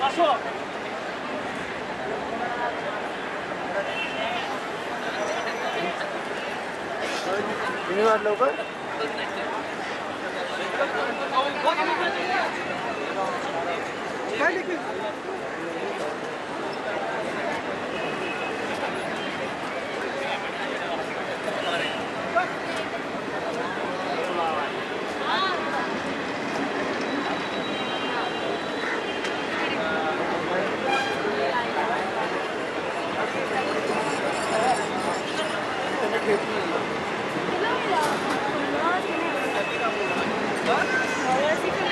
Paso. Ini ada? Mexican